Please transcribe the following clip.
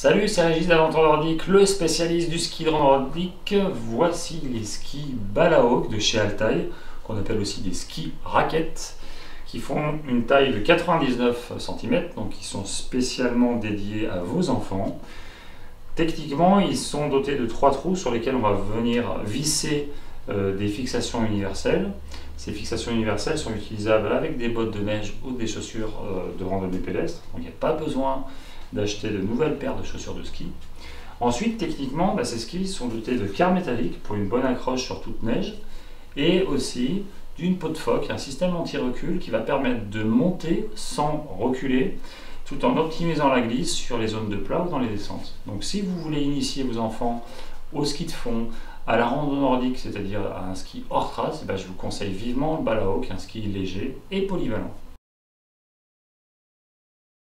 Salut, c'est Régis d'Aventure Nordique, le spécialiste du ski nordique. Voici les skis Balaok de chez Altaï, qu'on appelle aussi des skis raquettes, qui font une taille de 99 cm, donc ils sont spécialement dédiés à vos enfants. Techniquement, ils sont dotés de trois trous sur lesquels on va venir visser euh, des fixations universelles. Ces fixations universelles sont utilisables avec des bottes de neige ou des chaussures euh, de randonnée pédestre, donc il n'y a pas besoin d'acheter de nouvelles paires de chaussures de ski. Ensuite, techniquement, bah, ces skis sont dotés de quarts métalliques pour une bonne accroche sur toute neige et aussi d'une peau de phoque, un système anti-recul qui va permettre de monter sans reculer tout en optimisant la glisse sur les zones de plat ou dans les descentes. Donc si vous voulez initier vos enfants au ski de fond, à la randonnée nordique, c'est-à-dire à un ski hors trace, bah, je vous conseille vivement le Balaok, un ski léger et polyvalent.